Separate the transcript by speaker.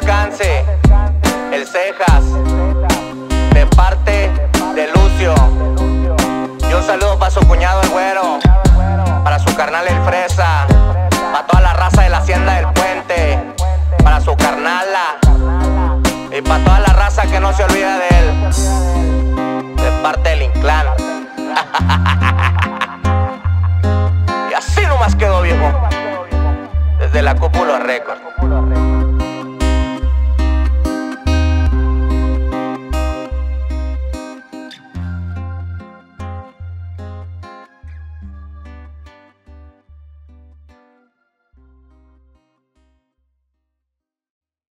Speaker 1: descanse el Cejas de parte de Lucio. Y un saludo para su cuñado el güero, para su carnal el fresa, para toda la raza de la hacienda del puente, para su carnala y para toda la raza que no se olvida de él, de parte del inclán. y así nomás quedó viejo, desde la cúpula récord.